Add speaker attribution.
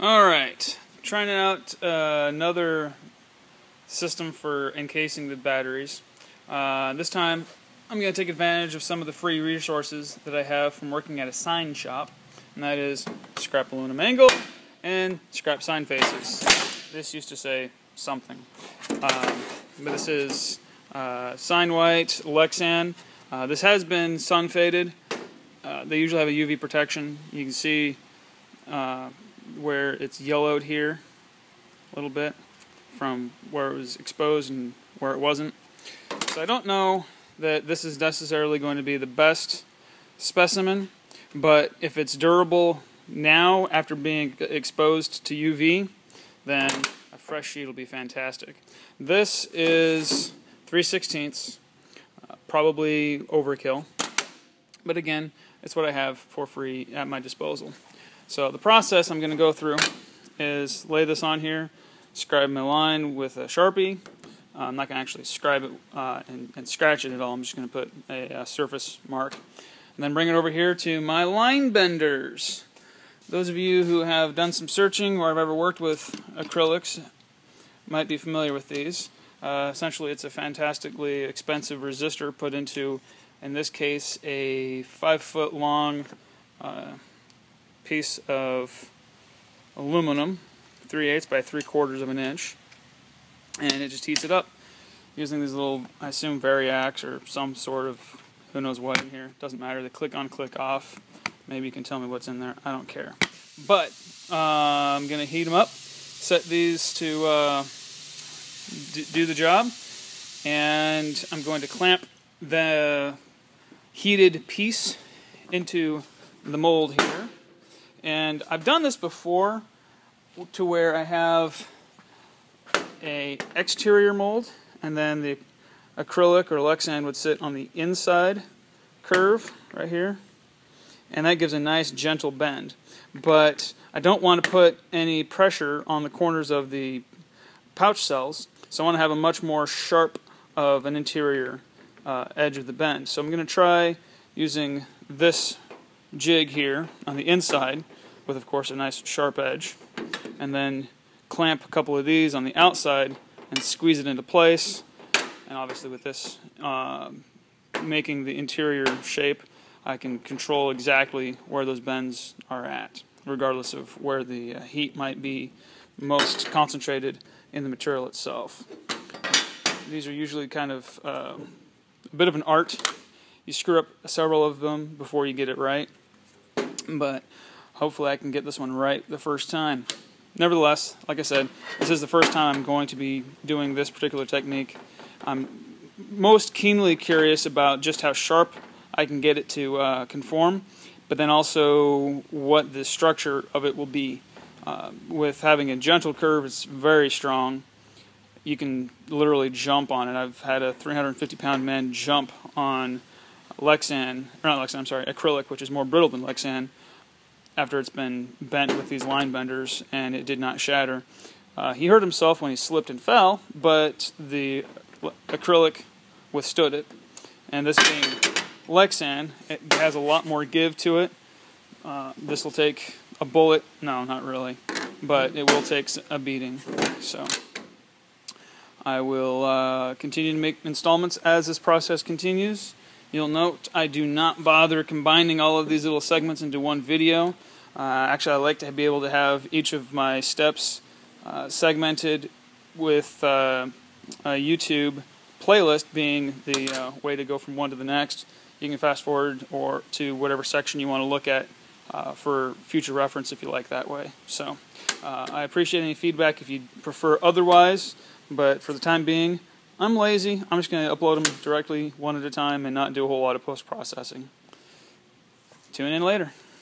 Speaker 1: All right, trying out uh, another system for encasing the batteries. Uh, this time, I'm going to take advantage of some of the free resources that I have from working at a sign shop, and that is scrap aluminum angle and scrap sign faces. This used to say something, um, but this is uh, sign white Lexan. Uh, this has been sun faded. Uh, they usually have a UV protection. You can see uh, where it's yellowed here a little bit from where it was exposed and where it wasn't. So I don't know that this is necessarily going to be the best specimen, but if it's durable now after being exposed to UV, then a fresh sheet will be fantastic. This is 3 16ths, uh, probably overkill, but again, it's what I have for free at my disposal. So the process I'm going to go through is lay this on here, scribe my line with a Sharpie. Uh, I'm not going to actually scribe it uh, and, and, scratch it at all. I'm just going to put a, a, surface mark. And then bring it over here to my line benders. Those of you who have done some searching or have ever worked with acrylics might be familiar with these. Uh, essentially, it's a fantastically expensive resistor put into, in this case, a five foot long uh, piece of aluminum, 3 eighths by 3 quarters of an inch, and it just heats it up using these little, I assume, Variacs or some sort of who knows what in here. Doesn't matter. They click on, click off. Maybe you can tell me what's in there. I don't care. But uh, I'm going to heat them up, set these to uh, do the job, and I'm going to clamp the heated piece into the mold here. And I've done this before to where I have a exterior mold and then the acrylic or Lexan would sit on the inside curve right here. And that gives a nice gentle bend. But I don't want to put any pressure on the corners of the pouch cells so I want to have a much more sharp of an interior uh, edge of the bend. So I'm going to try using this jig here on the inside with of course a nice sharp edge and then clamp a couple of these on the outside and squeeze it into place and obviously with this uh, making the interior shape I can control exactly where those bends are at regardless of where the uh, heat might be most concentrated in the material itself. These are usually kind of uh, a bit of an art. You screw up several of them before you get it right but hopefully I can get this one right the first time. Nevertheless, like I said, this is the first time I'm going to be doing this particular technique. I'm most keenly curious about just how sharp I can get it to uh, conform, but then also what the structure of it will be. Uh, with having a gentle curve, it's very strong. You can literally jump on it. I've had a 350 pound man jump on Lexan, or not Lexan, I'm sorry, acrylic, which is more brittle than Lexan, after it's been bent with these line benders and it did not shatter. Uh, he hurt himself when he slipped and fell, but the acrylic withstood it. And this being Lexan, it has a lot more give to it. Uh, this will take a bullet, no, not really, but it will take a beating. So I will uh, continue to make installments as this process continues. You'll note I do not bother combining all of these little segments into one video. Uh, actually, I like to be able to have each of my steps uh, segmented with uh, a YouTube playlist being the uh, way to go from one to the next. You can fast forward or to whatever section you want to look at uh, for future reference if you like that way. So uh, I appreciate any feedback if you prefer otherwise, but for the time being, I'm lazy. I'm just going to upload them directly one at a time and not do a whole lot of post processing. Tune in later.